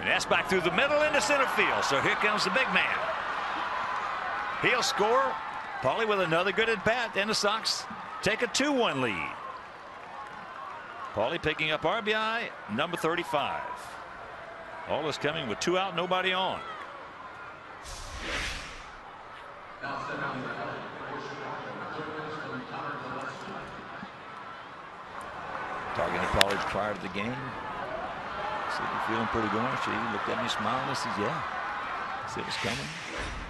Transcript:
And that's back through the middle into center field. So here comes the big man. He'll score. Paulie with another good at bat. And the Sox take a 2-1 lead. Paulie picking up RBI number 35. All is coming with two out, nobody on. Talking to Paulie prior to the game. Said, you feeling pretty good, aren't you? He looked at me smiling and says, yeah. I said, it's coming.